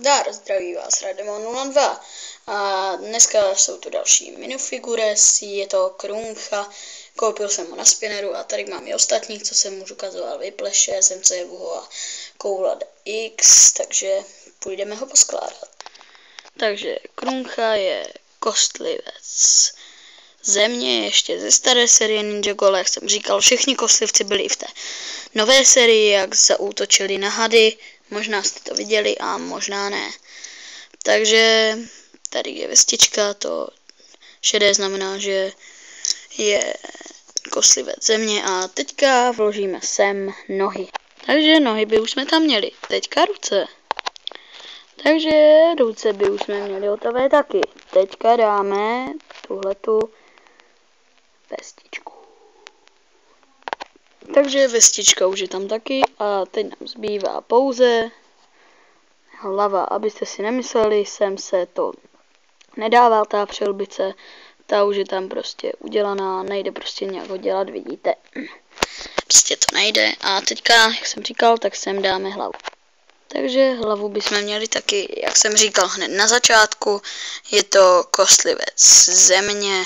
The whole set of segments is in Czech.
Zdar, zdraví vás Rademon 02 a dneska jsou tu další minifigures, je to Kruncha, koupil jsem ho na spinneru a tady mám i ostatní, co jsem už ukazoval, Vypleše, SMC Vuho a Koulad X, takže půjdeme ho poskládat. Takže Kruncha je kostlivec. Země ještě ze staré série Ninja Goal, jak jsem říkal, všichni kostlivci byli i v té nové sérii, jak zaútočili na hady, možná jste to viděli a možná ne. Takže tady je vestička, to šedé znamená, že je koslivec země a teďka vložíme sem nohy. Takže nohy by už jsme tam měli, teďka ruce. Takže ruce by už jsme měli hotové taky. Teďka dáme tuhletu vestičku. Takže vestička už je tam taky a teď nám zbývá pouze hlava. Abyste si nemysleli, jsem se to nedával ta přilbice, ta už je tam prostě udělaná, nejde prostě nějak dělat, vidíte. Prostě to nejde a teďka, jak jsem říkal, tak sem dáme hlavu. Takže hlavu bychom měli taky, jak jsem říkal hned na začátku, je to kostlivec země,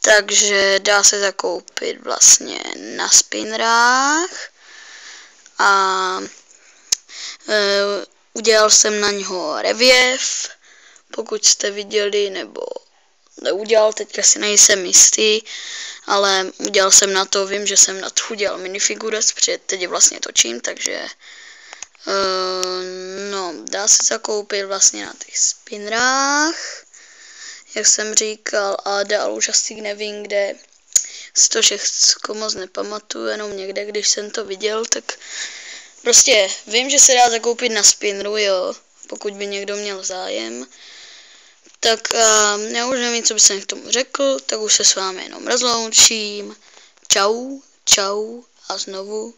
takže dá se zakoupit vlastně na spinrách a e, udělal jsem na něho revěv, pokud jste viděli, nebo neudělal, teďka si nejsem jistý, ale udělal jsem na to, vím, že jsem na to udělal minifigures, protože teď vlastně točím, takže e, no, dá se zakoupit vlastně na těch spinrách jak jsem říkal, a dál už asi nevím, kde si to všechno moc nepamatuju, jenom někde, když jsem to viděl, tak prostě vím, že se dá zakoupit na spinru, jo, pokud by někdo měl zájem. Tak uh, já už nevím, co bych k tomu řekl, tak už se s vámi jenom rozloučím. Čau, čau a znovu